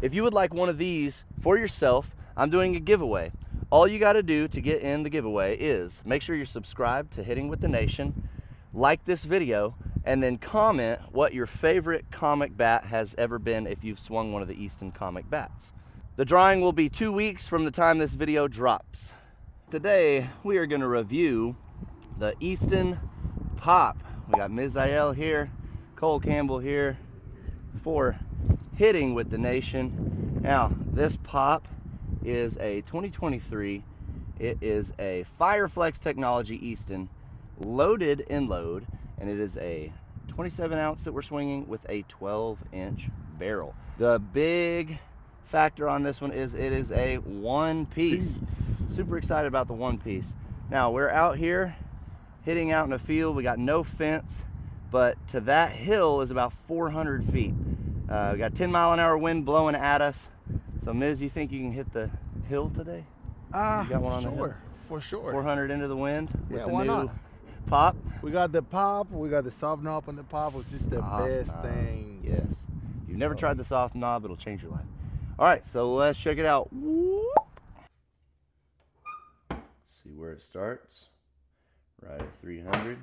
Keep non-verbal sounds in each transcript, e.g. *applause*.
If you would like one of these for yourself, I'm doing a giveaway. All you got to do to get in the giveaway is make sure you're subscribed to Hitting with the Nation, like this video, and then comment what your favorite comic bat has ever been if you've swung one of the Easton comic bats. The drawing will be two weeks from the time this video drops. Today, we are going to review the Easton Pop. We got Misael here, Cole Campbell here for Hitting with the Nation. Now, this Pop is a 2023. It is a Fireflex Technology Easton loaded end load, and it is a 27 ounce that we're swinging with a 12 inch barrel. The big factor on this one is it is a one piece. Super excited about the one piece. Now we're out here hitting out in the field. We got no fence, but to that hill is about 400 feet. Uh, we got 10 mile an hour wind blowing at us. So Miz, you think you can hit the hill today? Ah, You got one on the sure, hill? for sure. 400 into the wind with Yeah, the why new not? pop. We got the pop, we got the soft knob on the pop, which is the Soft best knob. thing. Yes. You've never tried the soft knob, it'll change your life. All right, so let's check it out. See where it starts. Right at 300.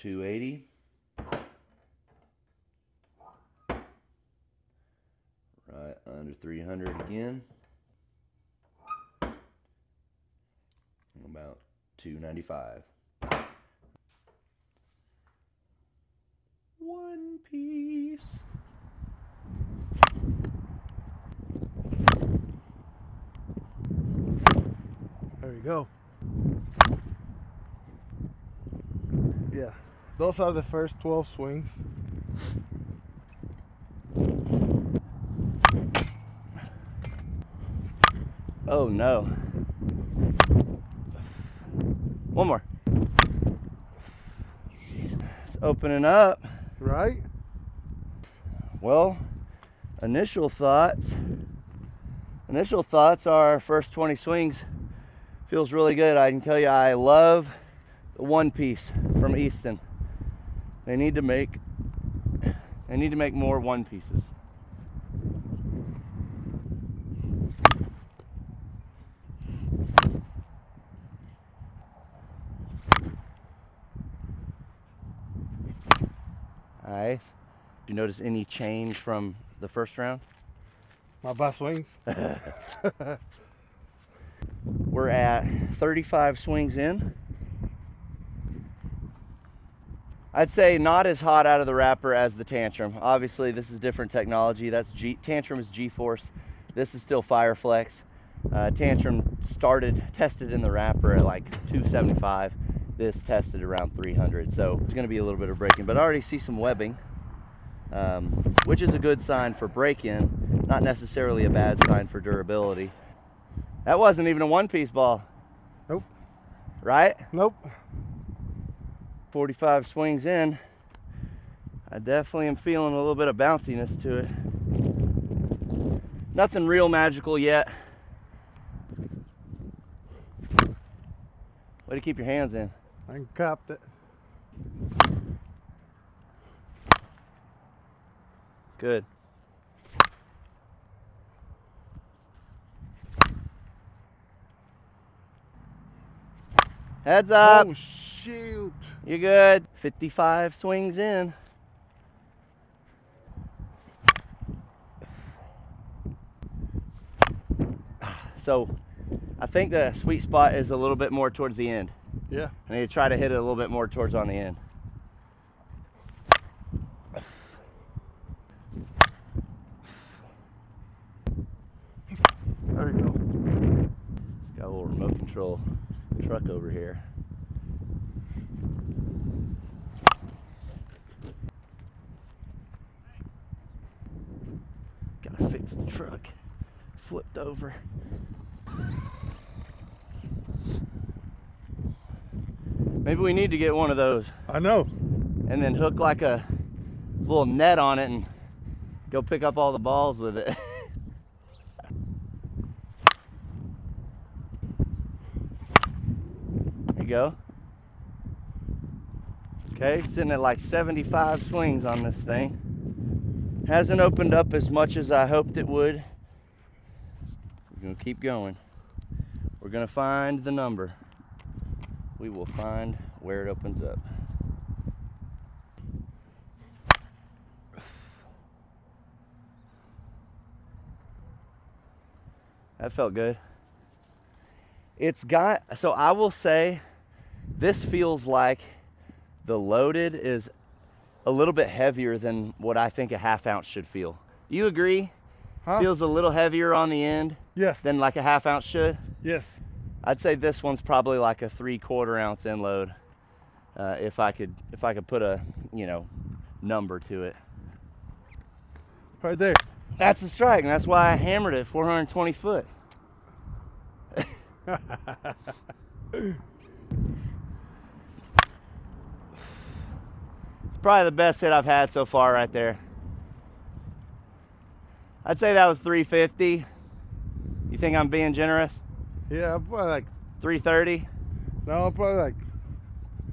280. Right under 300 again. About 295. One piece. There you go. Yeah, those are the first 12 swings. Oh no. One more. It's opening up. Right? Well, initial thoughts. Initial thoughts are first 20 swings feels really good. I can tell you I love the one piece from Easton. They need to make they need to make more one pieces. Nice. You notice any change from the first round? My best swings. *laughs* We're at 35 swings in. I'd say not as hot out of the wrapper as the Tantrum. Obviously, this is different technology. That's G Tantrum is G-Force. This is still Fireflex. Uh, Tantrum started tested in the wrapper at like 275. This tested around 300. So it's going to be a little bit of breaking, but I already see some webbing, um, which is a good sign for break-in. Not necessarily a bad sign for durability. That wasn't even a one-piece ball, Nope. right? Nope. 45 swings in, I definitely am feeling a little bit of bounciness to it. Nothing real magical yet. Way to keep your hands in. I capped it. Good. Heads up. oh, shoot. You're good? 55 swings in. So I think the sweet spot is a little bit more towards the end. Yeah. I need to try to hit it a little bit more towards on the end. There we go. Got a little remote control truck over here. Fix the truck. Flipped over. Maybe we need to get one of those I know. and then hook like a little net on it and go pick up all the balls with it. *laughs* there you go. Okay, sitting at like 75 swings on this thing. Hasn't opened up as much as I hoped it would. We're gonna keep going. We're gonna find the number. We will find where it opens up. That felt good. It's got, so I will say, this feels like the loaded is a little bit heavier than what I think a half ounce should feel. You agree? Huh? Feels a little heavier on the end yes. than like a half ounce should. yes. I'd say this one's probably like a three quarter ounce end load. Uh, if I could, if I could put a, you know, number to it. Right there. That's the strike, and that's why I hammered it 420 foot. *laughs* probably the best hit I've had so far right there. I'd say that was 350. You think I'm being generous? Yeah, probably like 330, no, probably like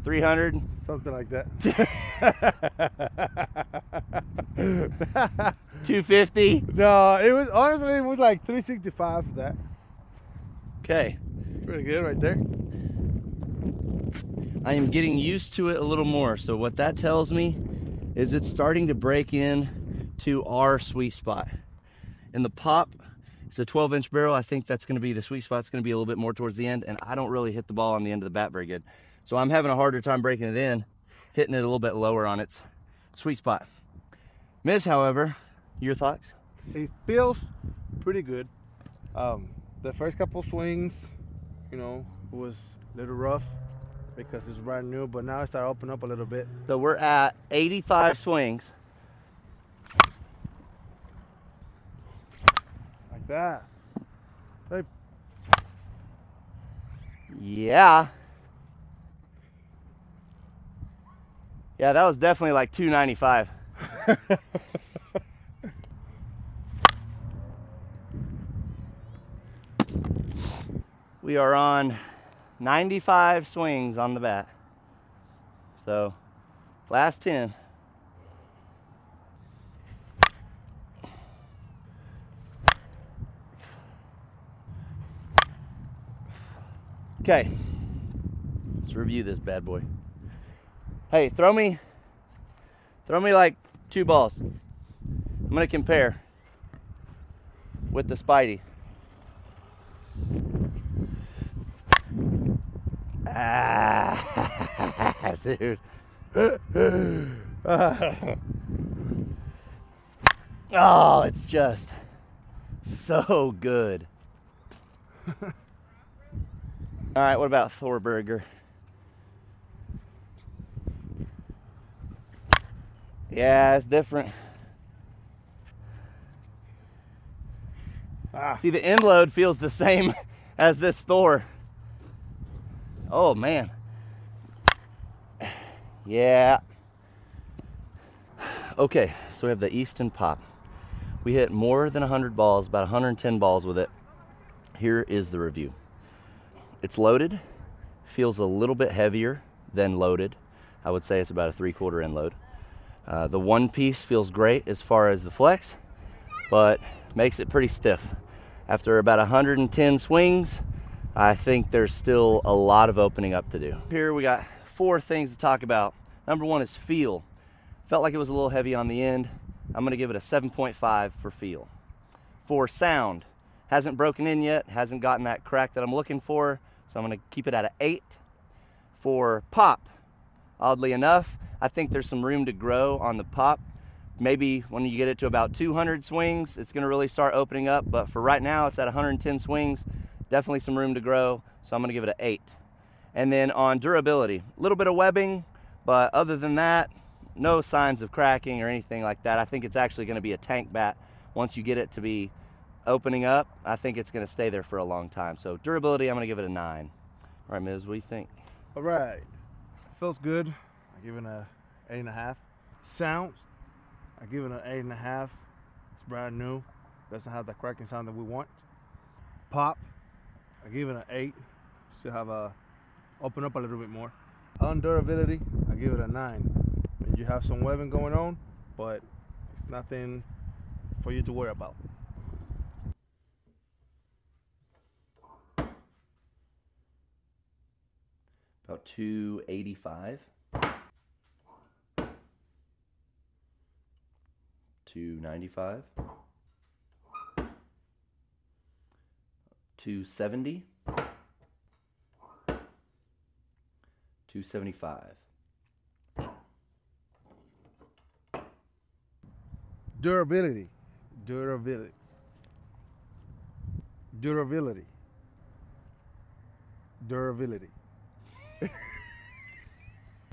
300. something like that. *laughs* *laughs* 250. no, it was honestly it was like 365 for that. Okay. Pretty good right there. I am getting used to it a little more. So what that tells me is it's starting to break in to our sweet spot. And the pop, it's a 12 inch barrel. I think that's going to be the sweet spot. It's going to be a little bit more towards the end, and I don't really hit the ball on the end of the bat very good. So I'm having a harder time breaking it in, hitting it a little bit lower on its sweet spot. Miss, however, your thoughts? It feels pretty good. Um, the first couple swings, you know, was a little rough because it's brand new, but now it started opening up a little bit. So we're at 85 swings. Like that. Hey, Yeah. Yeah, that was definitely like 295. *laughs* we are on 95 swings on the bat. So, last 10. Okay. Let's review this bad boy. Hey, throw me throw me like two balls. I'm gonna compare with the Spidey. Ah, *laughs* dude. oh, it's just so good. *laughs* All right, what about Thorberger? Yeah, it's different. ah, See, the end load feels the same *laughs* as this Thor. Oh, man. Yeah. Okay, so we have the Easton Pop. We hit more than 100 balls, about 110 balls with it. Here is the review. It's loaded, feels a little bit heavier than loaded. I would say it's about a three quarter end load. Uh, the one piece feels great as far as the flex, but makes it pretty stiff. After about 110 swings, I think there's still a lot of opening up to do. Here we got four things to talk about. Number one is feel. Felt like it was a little heavy on the end. I'm gonna give it a 7.5 for feel. For sound, hasn't broken in yet, hasn't gotten that crack that I'm looking for, so I'm gonna keep it at an eight. For pop, oddly enough, I think there's some room to grow on the pop. Maybe when you get it to about 200 swings, it's gonna really start opening up, but for right now, it's at 110 swings, definitely some room to grow, so I'm gonna give it an eight. And then on durability, a little bit of webbing, but other than that, no signs of cracking or anything like that. I think it's actually gonna be a tank bat once you get it to be opening up. I think it's gonna stay there for a long time. So durability, I'm gonna give it a nine. All right, Miz, what do you think? all right. Feels good. I give it a eight and a half. Sounds, I give it an eight and a half. It's brand new. Doesn't have the cracking sound that we want. Pop, I give it an eight. Still have a open up a little bit more. On durability, I give it a nine. And you have some webbing going on, but it's nothing for you to worry about. About 285. 295. 270. 275. Durability. Durability. Durability. Durability. *laughs*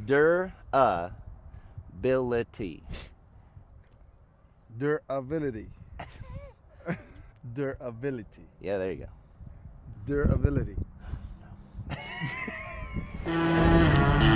Durability. Durability. *laughs* Durability. Yeah, there you go. Durability. *laughs*